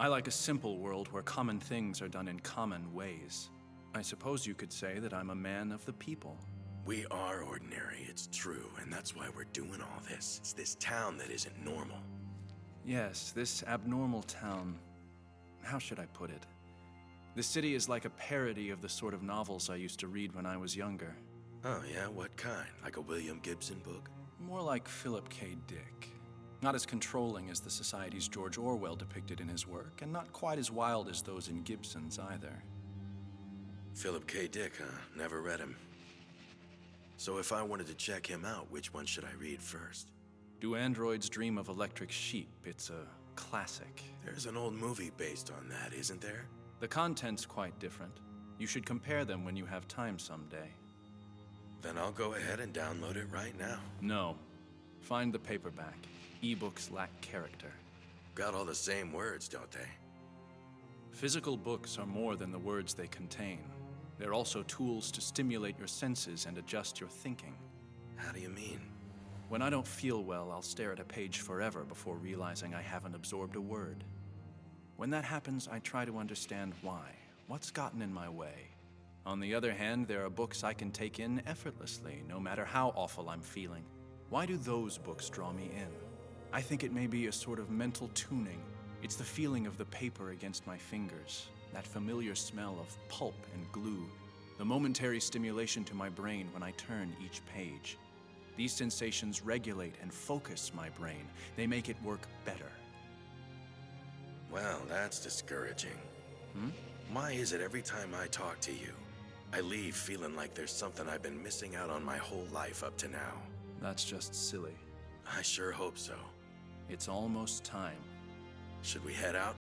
I like a simple world where common things are done in common ways. I suppose you could say that I'm a man of the people. We are ordinary, it's true, and that's why we're doing all this. It's this town that isn't normal. Yes, this abnormal town. How should I put it? The city is like a parody of the sort of novels I used to read when I was younger. Oh, yeah? What kind? Like a William Gibson book? More like Philip K. Dick. Not as controlling as the societies George Orwell depicted in his work, and not quite as wild as those in Gibson's either. Philip K. Dick, huh? Never read him. So if I wanted to check him out, which one should I read first? Do Androids Dream of Electric Sheep? It's a classic. There's an old movie based on that, isn't there? The content's quite different. You should compare them when you have time someday. Then I'll go ahead and download it right now. No. Find the paperback. Ebooks lack character. Got all the same words, don't they? Physical books are more than the words they contain. They're also tools to stimulate your senses and adjust your thinking. How do you mean? When I don't feel well, I'll stare at a page forever before realizing I haven't absorbed a word. When that happens, I try to understand why. What's gotten in my way? On the other hand, there are books I can take in effortlessly, no matter how awful I'm feeling. Why do those books draw me in? I think it may be a sort of mental tuning. It's the feeling of the paper against my fingers, that familiar smell of pulp and glue, the momentary stimulation to my brain when I turn each page. These sensations regulate and focus my brain. They make it work better. Well, that's discouraging. Hmm? Why is it every time I talk to you, I leave feeling like there's something I've been missing out on my whole life up to now? That's just silly. I sure hope so. It's almost time. Should we head out?